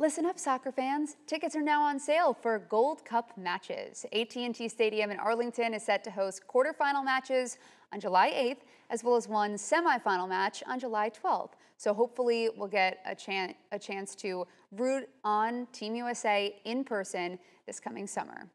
Listen up, soccer fans. Tickets are now on sale for Gold Cup matches. AT&T Stadium in Arlington is set to host quarterfinal matches on July 8th, as well as one semifinal match on July 12th. So hopefully we'll get a, chan a chance to root on Team USA in person this coming summer.